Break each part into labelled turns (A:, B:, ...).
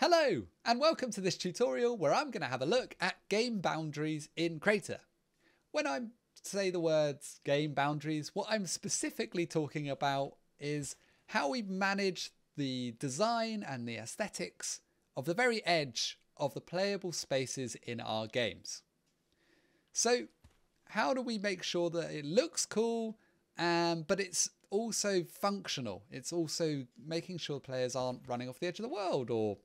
A: Hello and welcome to this tutorial where I'm going to have a look at game boundaries in Crayta. When I say the words game boundaries, what I'm specifically talking about is how we manage the design and the aesthetics of the very edge of the playable spaces in our games. So how do we make sure that it looks cool, um, but it's also functional? It's also making sure players aren't running off the edge of the world or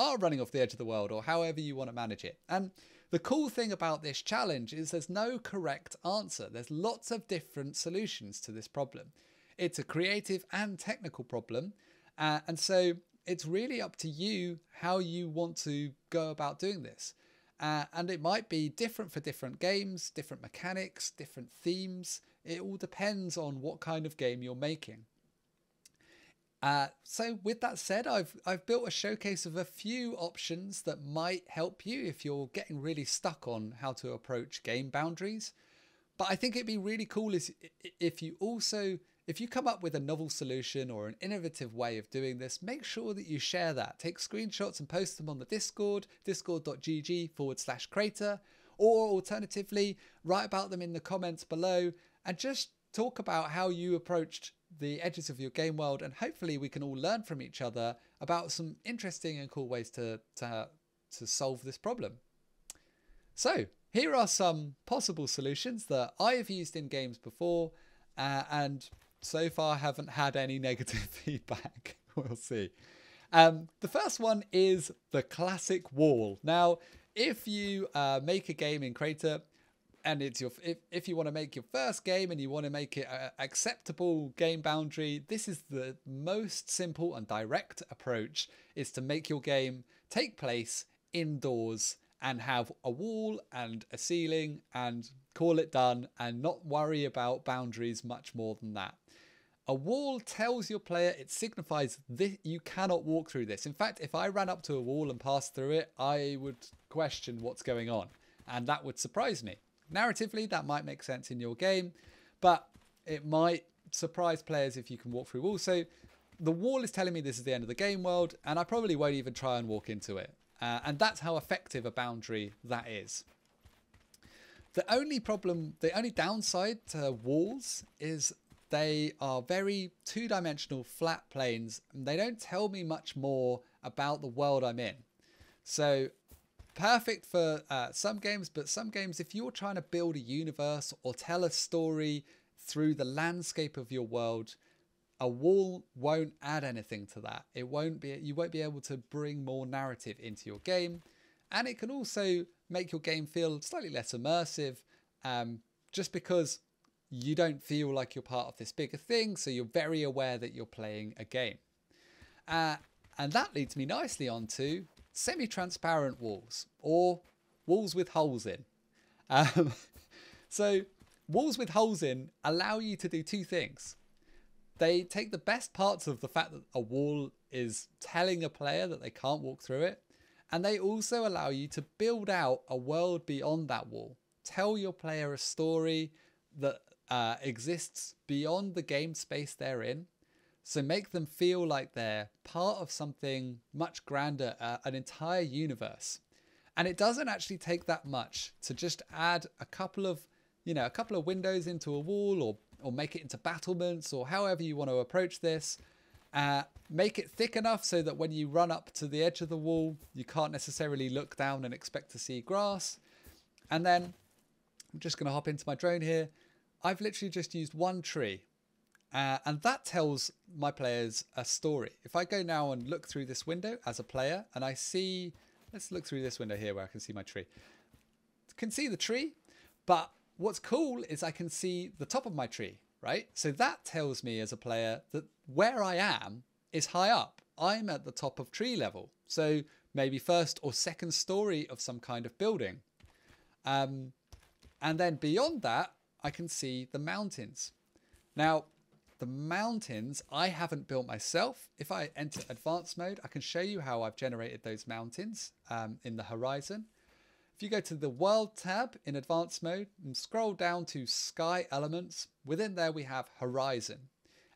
A: are running off the edge of the world or however you want to manage it. And the cool thing about this challenge is there's no correct answer. There's lots of different solutions to this problem. It's a creative and technical problem. Uh, and so it's really up to you how you want to go about doing this. Uh, and it might be different for different games, different mechanics, different themes. It all depends on what kind of game you're making. Uh, so with that said, I've I've built a showcase of a few options that might help you if you're getting really stuck on how to approach game boundaries. But I think it'd be really cool is if you also if you come up with a novel solution or an innovative way of doing this, make sure that you share that. Take screenshots and post them on the Discord, discord.gg forward slash crayta, or alternatively, write about them in the comments below and just talk about how you approached the edges of your game world, and hopefully we can all learn from each other about some interesting and cool ways to, to, to solve this problem. So here are some possible solutions that I have used in games before, uh, and so far haven't had any negative feedback. we'll see. Um, the first one is the classic wall. Now, if you uh, make a game in Crayta, and it's your if, if you want to make your first game and you want to make it an acceptable game boundary this is the most simple and direct approach is to make your game take place indoors and have a wall and a ceiling and call it done and not worry about boundaries much more than that. A wall tells your player it signifies that you cannot walk through this. In fact if i ran up to a wall and passed through it i would question what's going on and that would surprise me Narratively, that might make sense in your game, but it might surprise players if you can walk through walls. So the wall is telling me this is the end of the game world, and I probably won't even try and walk into it. Uh, and that's how effective a boundary that is. The only problem, the only downside to walls is they are very two-dimensional flat planes and they don't tell me much more about the world I'm in. So perfect for uh, some games, but some games, if you're trying to build a universe or tell a story through the landscape of your world, a wall won't add anything to that. It won't be you won't be able to bring more narrative into your game, and it can also make your game feel slightly less immersive, um, just because you don't feel like you're part of this bigger thing. So you're very aware that you're playing a game. Uh, and that leads me nicely on to semi-transparent walls or walls with holes in. Um, so walls with holes in allow you to do two things. They take the best parts of the fact that a wall is telling a player that they can't walk through it, and they also allow you to build out a world beyond that wall. Tell your player a story that uh, exists beyond the game space they're in so make them feel like they're part of something much grander, uh, an entire universe. And it doesn't actually take that much to just add a couple of, you know, a couple of windows into a wall or, or make it into battlements or however you want to approach this. Uh, make it thick enough so that when you run up to the edge of the wall, you can't necessarily look down and expect to see grass. And then I'm just going to hop into my drone here. I've literally just used one tree uh, and that tells my players a story. If I go now and look through this window as a player and I see, let's look through this window here where I can see my tree. Can see the tree, but what's cool is I can see the top of my tree, right? So that tells me as a player that where I am is high up. I'm at the top of tree level. So maybe first or second story of some kind of building. Um, and then beyond that, I can see the mountains. Now, the mountains I haven't built myself. If I enter advanced mode, I can show you how I've generated those mountains um, in the horizon. If you go to the world tab in advanced mode and scroll down to sky elements, within there we have horizon.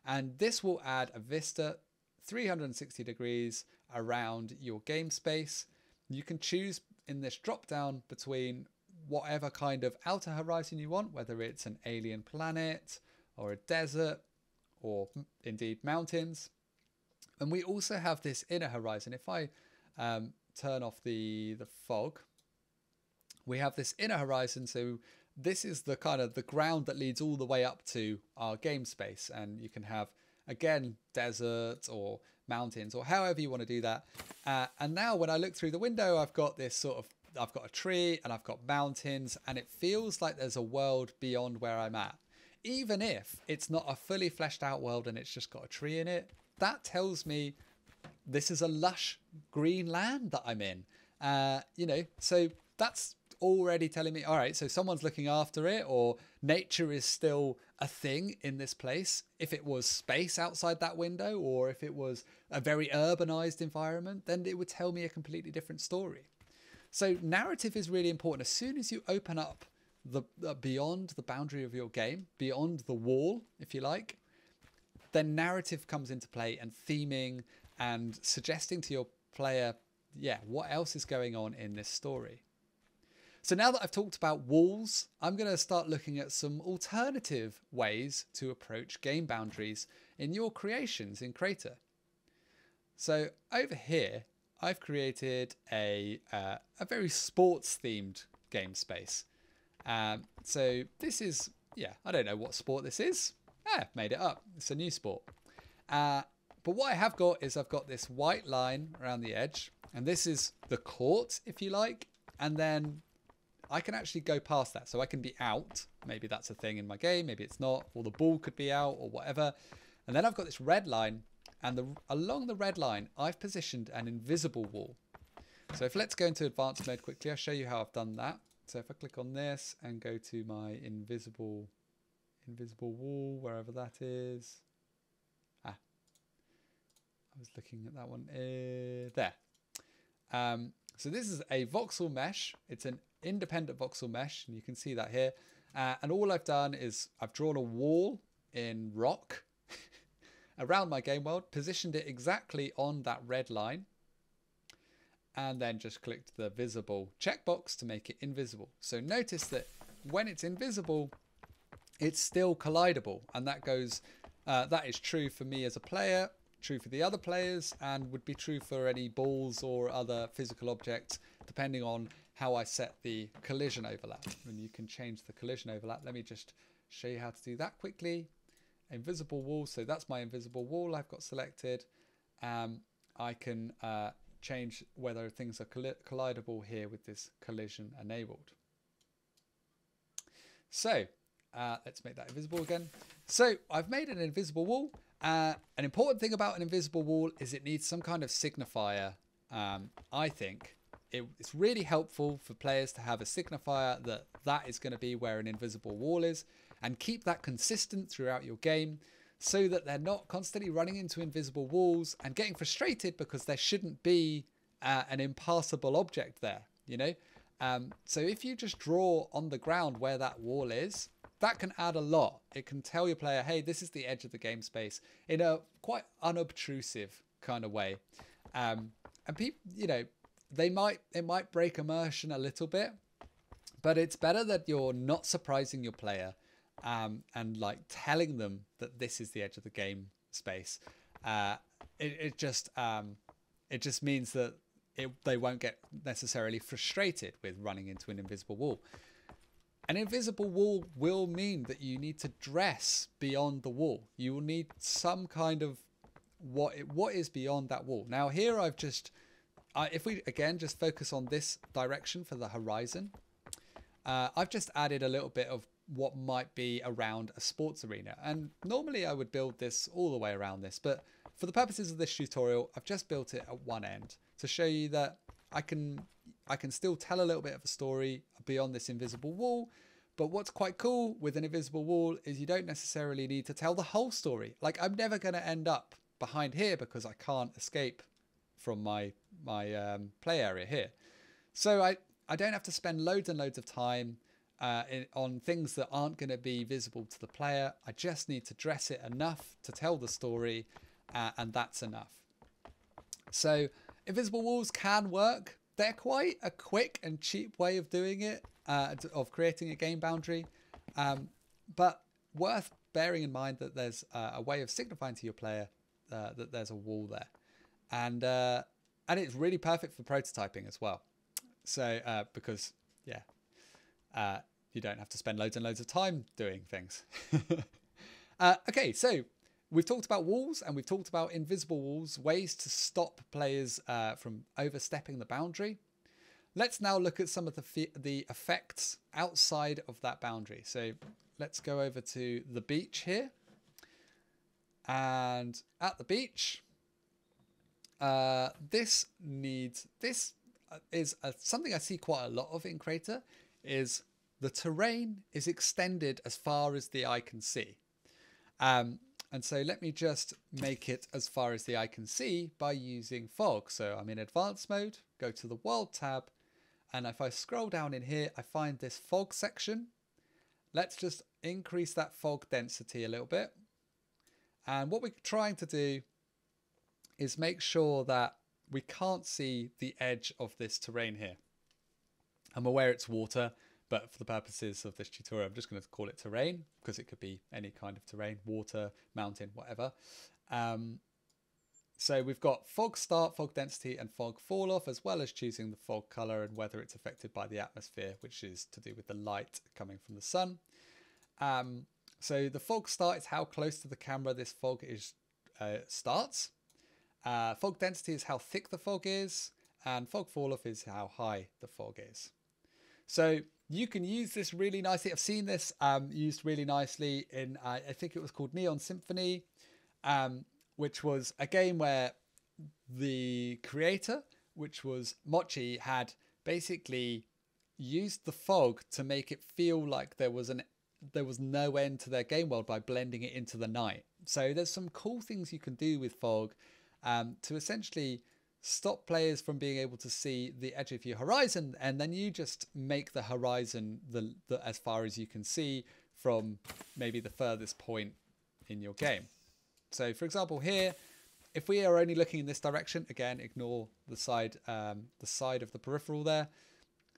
A: And this will add a vista 360 degrees around your game space. You can choose in this drop down between whatever kind of outer horizon you want, whether it's an alien planet or a desert or indeed mountains. And we also have this inner horizon. If I um, turn off the, the fog, we have this inner horizon. So this is the kind of the ground that leads all the way up to our game space. And you can have, again, deserts or mountains or however you want to do that. Uh, and now when I look through the window, I've got this sort of, I've got a tree and I've got mountains and it feels like there's a world beyond where I'm at. Even if it's not a fully fleshed out world and it's just got a tree in it, that tells me this is a lush green land that I'm in. Uh, you know, so that's already telling me, all right, so someone's looking after it, or nature is still a thing in this place. If it was space outside that window, or if it was a very urbanized environment, then it would tell me a completely different story. So, narrative is really important. As soon as you open up the uh, beyond the boundary of your game, beyond the wall, if you like, then narrative comes into play and theming and suggesting to your player, yeah, what else is going on in this story. So now that I've talked about walls, I'm going to start looking at some alternative ways to approach game boundaries in your creations in Crayta. So over here, I've created a, uh, a very sports themed game space. Um, so this is, yeah, I don't know what sport this is. Ah, made it up. It's a new sport. Uh, but what I have got is I've got this white line around the edge, and this is the court, if you like. And then I can actually go past that. So I can be out. Maybe that's a thing in my game. Maybe it's not. Or the ball could be out or whatever. And then I've got this red line. And the, along the red line, I've positioned an invisible wall. So if let's go into advanced mode quickly, I'll show you how I've done that. So if I click on this and go to my invisible invisible wall, wherever that is. Ah, I was looking at that one. Uh, there. Um, so this is a voxel mesh. It's an independent voxel mesh, and you can see that here. Uh, and all I've done is I've drawn a wall in rock around my game world, positioned it exactly on that red line, and then just clicked the visible checkbox to make it invisible. So notice that when it's invisible, it's still collidable, and that goes. Uh, that is true for me as a player, true for the other players, and would be true for any balls or other physical objects, depending on how I set the collision overlap. And you can change the collision overlap. Let me just show you how to do that quickly. Invisible wall. So that's my invisible wall I've got selected. Um, I can uh, change whether things are collidable here with this collision enabled. So uh, let's make that invisible again. So I've made an invisible wall. Uh, an important thing about an invisible wall is it needs some kind of signifier, um, I think. It, it's really helpful for players to have a signifier that that is going to be where an invisible wall is and keep that consistent throughout your game so that they're not constantly running into invisible walls and getting frustrated because there shouldn't be uh, an impassable object there, you know? Um, so if you just draw on the ground where that wall is, that can add a lot. It can tell your player, hey, this is the edge of the game space in a quite unobtrusive kind of way. Um, and people, you know, they might it might break immersion a little bit, but it's better that you're not surprising your player um, and like telling them that this is the edge of the game space. Uh, it, it just um, it just means that it, they won't get necessarily frustrated with running into an invisible wall. An invisible wall will mean that you need to dress beyond the wall. You will need some kind of what what is beyond that wall. Now here I've just, uh, if we again just focus on this direction for the horizon, uh, I've just added a little bit of what might be around a sports arena. And normally I would build this all the way around this, but for the purposes of this tutorial, I've just built it at one end to show you that I can I can still tell a little bit of a story beyond this invisible wall. But what's quite cool with an invisible wall is you don't necessarily need to tell the whole story. Like I'm never going to end up behind here because I can't escape from my my um, play area here. So I, I don't have to spend loads and loads of time uh, on things that aren't going to be visible to the player. I just need to dress it enough to tell the story uh, and that's enough. So invisible walls can work. They're quite a quick and cheap way of doing it, uh, of creating a game boundary, um, but worth bearing in mind that there's uh, a way of signifying to your player uh, that there's a wall there, and uh, and it's really perfect for prototyping as well. So because yeah, uh, you don't have to spend loads and loads of time doing things. uh, okay, so we've talked about walls and we've talked about invisible walls, ways to stop players uh, from overstepping the boundary. Let's now look at some of the the effects outside of that boundary. So let's go over to the beach here. And at the beach, uh, this needs this is a, something I see quite a lot of in Crayta is the terrain is extended as far as the eye can see. Um, and so let me just make it as far as the eye can see by using fog. So I'm in advanced mode, go to the world tab, and if I scroll down in here, I find this fog section. Let's just increase that fog density a little bit. And what we're trying to do is make sure that we can't see the edge of this terrain here. I'm aware it's water, but for the purposes of this tutorial, I'm just going to call it terrain because it could be any kind of terrain, water, mountain, whatever. Um, so we've got fog start, fog density, and fog fall off, as well as choosing the fog color and whether it's affected by the atmosphere, which is to do with the light coming from the sun. Um, so the fog start is how close to the camera this fog is uh, starts. Uh, fog density is how thick the fog is, and fog fall off is how high the fog is. So you can use this really nicely. I've seen this um, used really nicely in, uh, I think it was called Neon Symphony, um, which was a game where the creator, which was Mochi, had basically used the fog to make it feel like there was an there was no end to their game world by blending it into the night. So there's some cool things you can do with fog um, to essentially stop players from being able to see the edge of your horizon and then you just make the horizon the, the as far as you can see from maybe the furthest point in your game. So for example here, if we are only looking in this direction, again, ignore the side, um, the side of the peripheral there.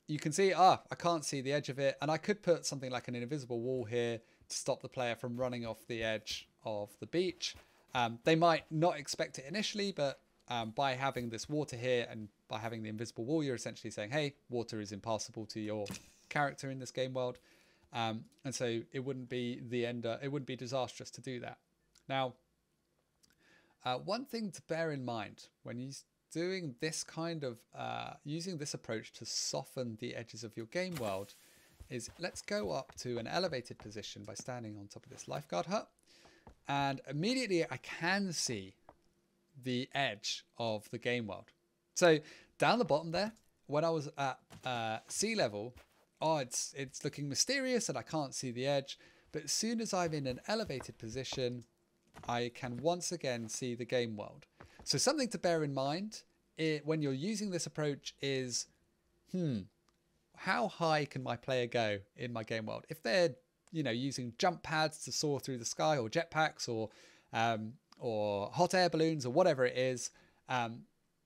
A: You can see, ah, I can't see the edge of it. And I could put something like an invisible wall here to stop the player from running off the edge of the beach. Um, they might not expect it initially, but um, by having this water here and by having the invisible wall, you're essentially saying, hey, water is impassable to your character in this game world. Um, and so it wouldn't be the end, uh, it wouldn't be disastrous to do that. Now, uh, one thing to bear in mind when you're doing this kind of, uh, using this approach to soften the edges of your game world is let's go up to an elevated position by standing on top of this lifeguard hut. And immediately I can see the edge of the game world. So down the bottom there, when I was at uh, sea level, oh, it's it's looking mysterious and I can't see the edge. But as soon as I'm in an elevated position, I can once again see the game world. So something to bear in mind it, when you're using this approach is, hmm, how high can my player go in my game world? If they're, you know, using jump pads to soar through the sky or jetpacks or um, or hot air balloons or whatever it is, um,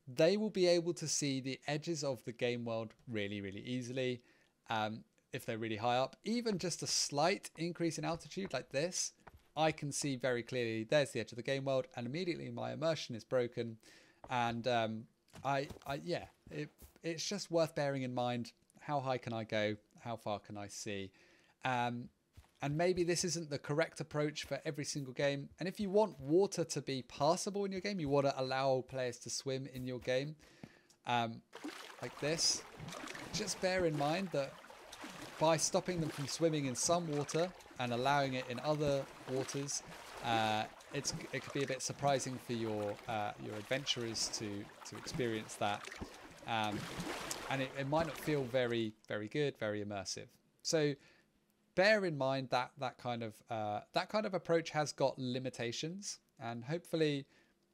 A: they will be able to see the edges of the game world really, really easily. Um, if they're really high up, even just a slight increase in altitude like this, I can see very clearly there's the edge of the game world, and immediately my immersion is broken. And um, I, I, yeah, it, it's just worth bearing in mind how high can I go, how far can I see. Um, and maybe this isn't the correct approach for every single game. And if you want water to be passable in your game, you want to allow players to swim in your game, um, like this, just bear in mind that by stopping them from swimming in some water and allowing it in other waters, uh, it could be a bit surprising for your uh, your adventurers to to experience that, um, and it, it might not feel very very good, very immersive. So bear in mind that that kind of uh, that kind of approach has got limitations, and hopefully,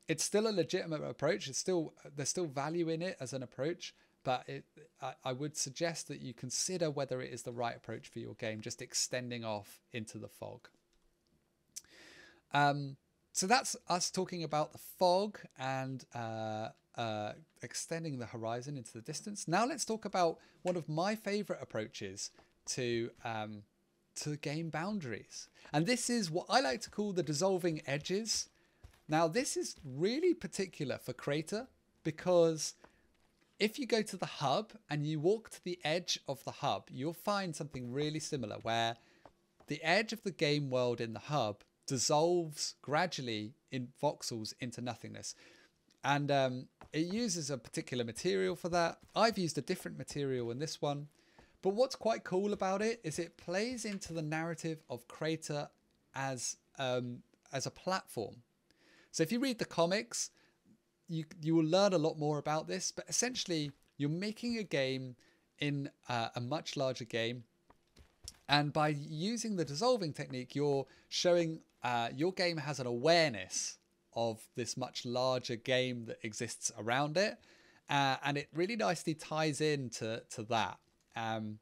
A: it's still a legitimate approach. It's still there's still value in it as an approach, but it, I, I would suggest that you consider whether it is the right approach for your game, just extending off into the fog. Um, so that's us talking about the fog and uh, uh, extending the horizon into the distance. Now let's talk about one of my favorite approaches to um, to game boundaries, and this is what I like to call the dissolving edges. Now this is really particular for Crayta because if you go to the hub and you walk to the edge of the hub, you'll find something really similar where the edge of the game world in the hub dissolves gradually in voxels into nothingness. And um, it uses a particular material for that. I've used a different material in this one. But what's quite cool about it is it plays into the narrative of Crayta as um, as a platform. So if you read the comics, you you will learn a lot more about this. But essentially, you're making a game in uh, a much larger game, and by using the dissolving technique, you're showing uh, your game has an awareness of this much larger game that exists around it. Uh, and it really nicely ties into to that. Um,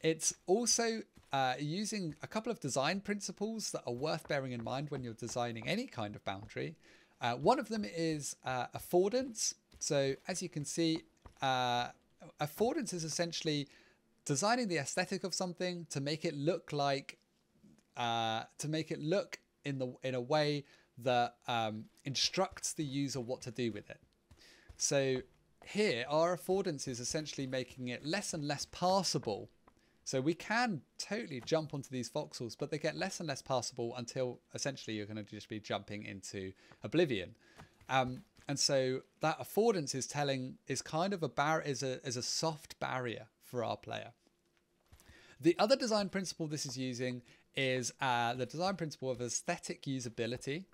A: it's also uh, using a couple of design principles that are worth bearing in mind when you're designing any kind of boundary. Uh, one of them is uh, affordance. So as you can see, uh, affordance is essentially designing the aesthetic of something to make it look like uh, to make it look in the in a way that um, instructs the user what to do with it. So here, our affordance is essentially making it less and less passable. So we can totally jump onto these voxels, but they get less and less passable until essentially you're going to just be jumping into oblivion. Um, and so that affordance is telling is kind of a bar is a is a soft barrier for our player. The other design principle this is using is uh, the design principle of aesthetic usability.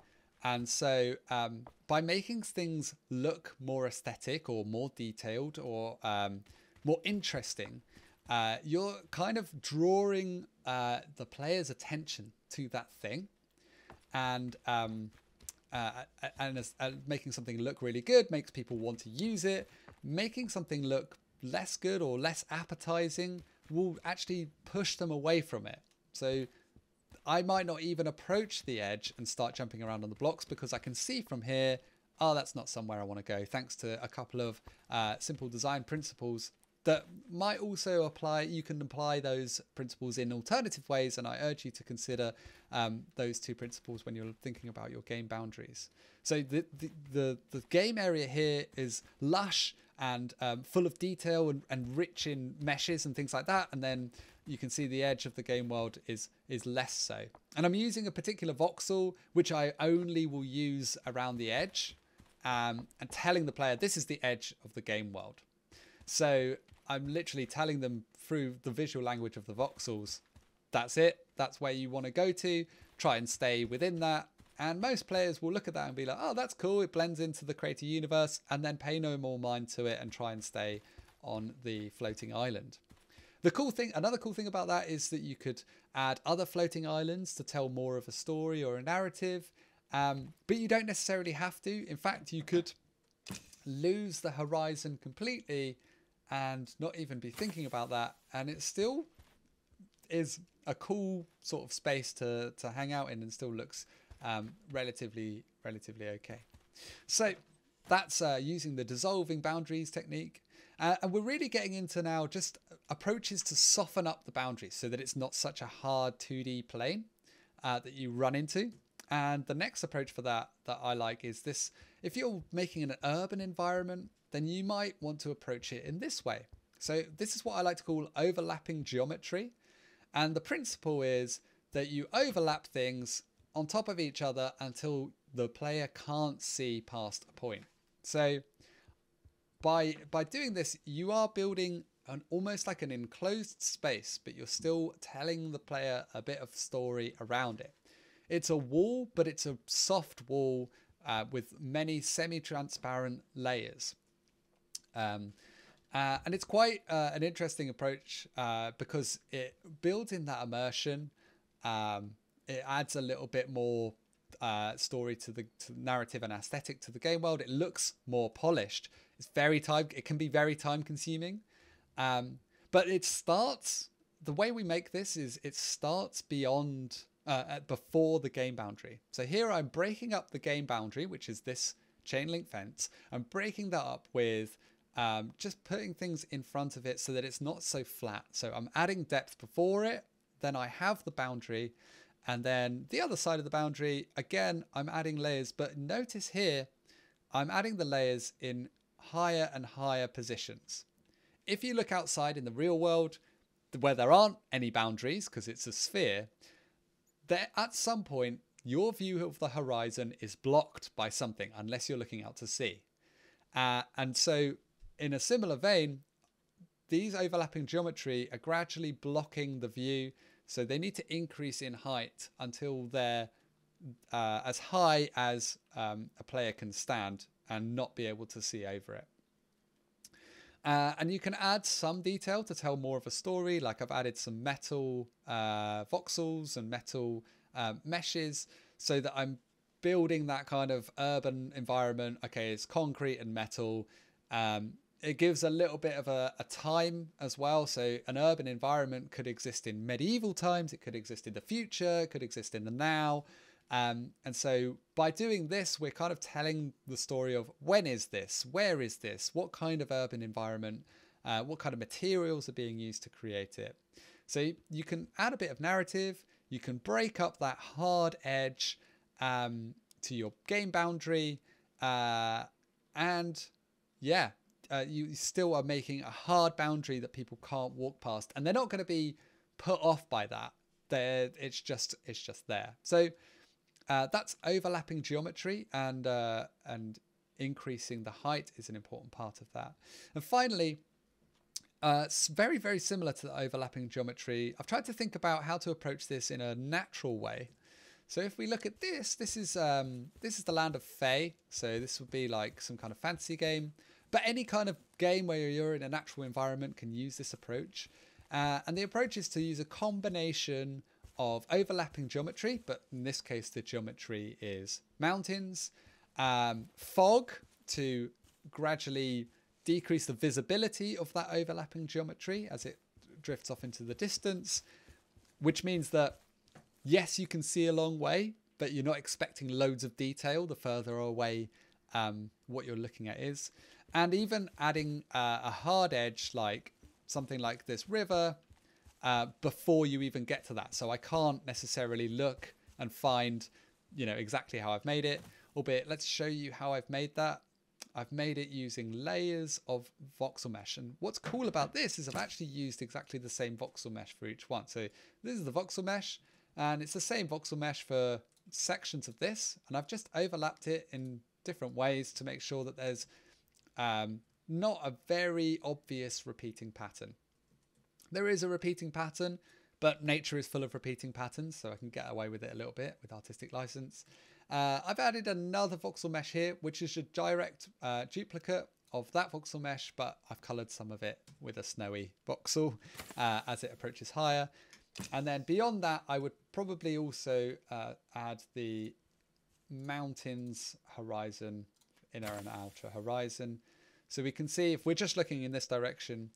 A: And so um, by making things look more aesthetic or more detailed or um, more interesting, uh, you're kind of drawing uh, the player's attention to that thing. And um, uh, and as, uh, making something look really good makes people want to use it. Making something look less good or less appetizing will actually push them away from it. So I might not even approach the edge and start jumping around on the blocks because I can see from here, oh, that's not somewhere I want to go, thanks to a couple of uh, simple design principles that might also apply. You can apply those principles in alternative ways, and I urge you to consider um, those two principles when you're thinking about your game boundaries. So the the the, the game area here is lush and um, full of detail and, and rich in meshes and things like that, and then you can see the edge of the game world is is less so. And I'm using a particular voxel which I only will use around the edge um, and telling the player this is the edge of the game world. So I'm literally telling them through the visual language of the voxels, that's it, that's where you want to go to, try and stay within that. And most players will look at that and be like, oh, that's cool, it blends into the Crayta universe, and then pay no more mind to it and try and stay on the floating island. The cool thing, another cool thing about that is that you could add other floating islands to tell more of a story or a narrative, um, but you don't necessarily have to. In fact, you could lose the horizon completely and not even be thinking about that, and it still is a cool sort of space to to hang out in, and still looks um, relatively relatively okay. So that's uh, using the dissolving boundaries technique. Uh, and we're really getting into now just approaches to soften up the boundaries so that it's not such a hard 2D plane uh, that you run into. And the next approach for that that I like is this if you're making an urban environment, then you might want to approach it in this way. So, this is what I like to call overlapping geometry. And the principle is that you overlap things on top of each other until the player can't see past a point. So, by by doing this, you are building an almost like an enclosed space, but you're still telling the player a bit of story around it. It's a wall, but it's a soft wall uh, with many semi-transparent layers. Um, uh, and it's quite uh, an interesting approach uh, because it builds in that immersion. Um, it adds a little bit more uh, story to the to narrative and aesthetic to the game world. It looks more polished. It's very time. It can be very time consuming, um, but it starts. The way we make this is it starts beyond uh, before the game boundary. So here I'm breaking up the game boundary, which is this chain link fence. I'm breaking that up with um, just putting things in front of it so that it's not so flat. So I'm adding depth before it, then I have the boundary, and then the other side of the boundary, again, I'm adding layers, but notice here, I'm adding the layers in higher and higher positions. If you look outside in the real world, where there aren't any boundaries because it's a sphere, there at some point your view of the horizon is blocked by something unless you're looking out to sea. Uh, and so, in a similar vein, these overlapping geometry are gradually blocking the view. So they need to increase in height until they're uh, as high as um, a player can stand and not be able to see over it. Uh, and you can add some detail to tell more of a story. Like I've added some metal uh, voxels and metal uh, meshes so that I'm building that kind of urban environment. Okay, it's concrete and metal. Um, it gives a little bit of a, a, time as well. So an urban environment could exist in medieval times. It could exist in the future. It could exist in the now. Um, and so by doing this, we're kind of telling the story of when is this? Where is this? What kind of urban environment? Uh, what kind of materials are being used to create it? So you can add a bit of narrative. You can break up that hard edge um, to your game boundary. Uh, and yeah, uh, you still are making a hard boundary that people can't walk past. And they're not going to be put off by that. They're, it's just it's just there. So uh, that's overlapping geometry and uh, and increasing the height is an important part of that. And finally, uh, it's very very similar to the overlapping geometry. I've tried to think about how to approach this in a natural way. So if we look at this, this is um, this is the land of Fey. So this would be like some kind of fantasy game, but any kind of game where you're in a natural environment can use this approach. Uh, and the approach is to use a combination of overlapping geometry, but in this case, the geometry is mountains, um, fog to gradually decrease the visibility of that overlapping geometry as it drifts off into the distance, which means that yes, you can see a long way, but you're not expecting loads of detail the further away um, what you're looking at is. And even adding uh, a hard edge like something like this river uh, before you even get to that. So I can't necessarily look and find, you know, exactly how I've made it. Albeit, let's show you how I've made that. I've made it using layers of voxel mesh. And what's cool about this is I've actually used exactly the same voxel mesh for each one. So this is the voxel mesh and it's the same voxel mesh for sections of this. And I've just overlapped it in different ways to make sure that there's um, not a very obvious repeating pattern. There is a repeating pattern, but nature is full of repeating patterns, so I can get away with it a little bit with artistic license. Uh, I've added another voxel mesh here, which is a direct uh, duplicate of that voxel mesh, but I've colored some of it with a snowy voxel uh, as it approaches higher. And then beyond that, I would probably also uh, add the mountains horizon, inner and outer horizon. So we can see if we're just looking in this direction,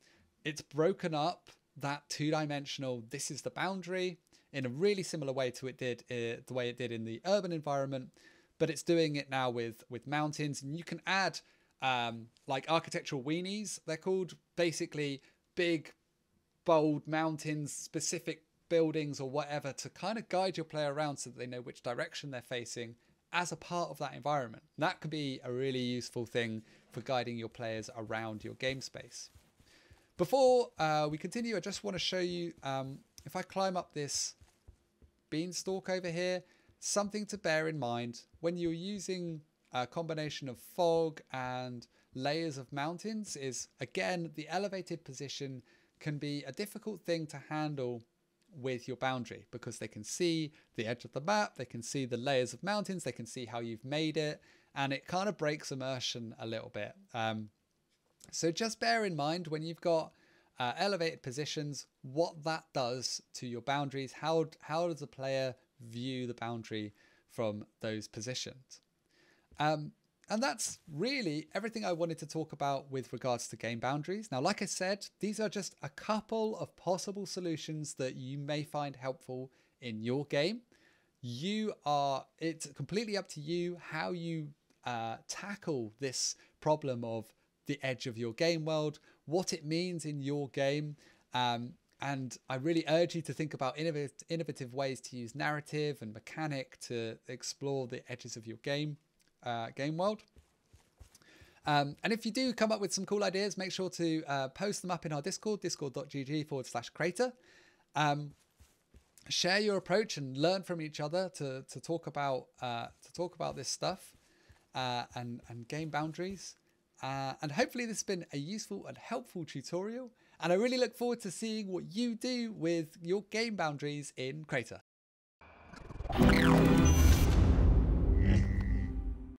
A: it's broken up that two-dimensional this is the boundary in a really similar way to it did uh, the way it did in the urban environment but it's doing it now with with mountains. And you can add um, like architectural weenies. They're called basically big bold mountains specific buildings or whatever to kind of guide your player around so that they know which direction they're facing as a part of that environment. That could be a really useful thing for guiding your players around your game space before uh, we continue, I just want to show you, um, if I climb up this beanstalk over here, something to bear in mind when you're using a combination of fog and layers of mountains is, again, the elevated position can be a difficult thing to handle with your boundary because they can see the edge of the map, they can see the layers of mountains, they can see how you've made it, and it kind of breaks immersion a little bit. Um, so just bear in mind when you've got uh, elevated positions, what that does to your boundaries. How, how does the player view the boundary from those positions? Um, and that's really everything I wanted to talk about with regards to game boundaries. Now, like I said, these are just a couple of possible solutions that you may find helpful in your game. you are it's completely up to you how you uh, tackle this problem of the edge of your game world, what it means in your game. Um, and I really urge you to think about innovative, ways to use narrative and mechanic to explore the edges of your game uh, game world. Um, and if you do come up with some cool ideas, make sure to uh, post them up in our Discord, discord.gg forward slash Crayta. Um, share your approach and learn from each other to, to talk about uh, to talk about this stuff uh, and and game boundaries. Uh, and hopefully this has been a useful and helpful tutorial. And I really look forward to seeing what you do with your game boundaries in Crayta.